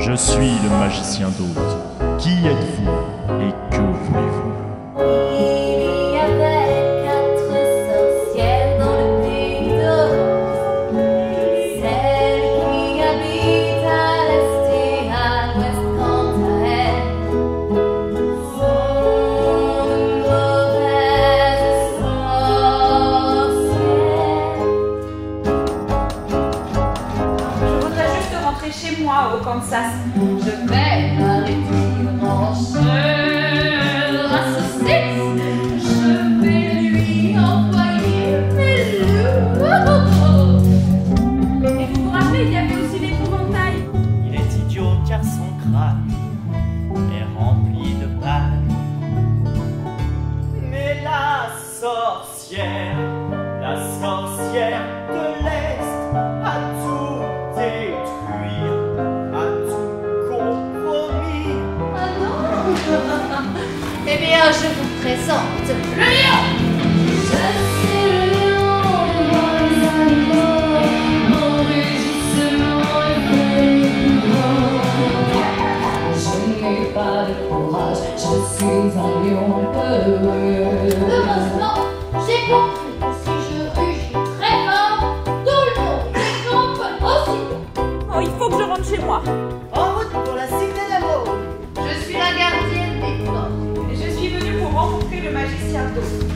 Je suis le magicien d'Oz. Qui êtes-vous? Chez moi au Kansas. Je vais m'arrêter en chez la. Je vais lui envoyer mes loups. Et vous vous rappelez, il y avait aussi l'épouvantail. Il est idiot car son crâne est rempli de paille. Mais la sorcière, la sorcière Eh bien, je vous présente le lion! Je suis le lion, les animaux, mon rugissement est de. Je n'ai pas de courage, je suis un lion peuré. De maintenant, j'ai compris que si je rugis très fort, tout le monde me aussi. Oh, il faut que je rentre chez moi! Oh, satu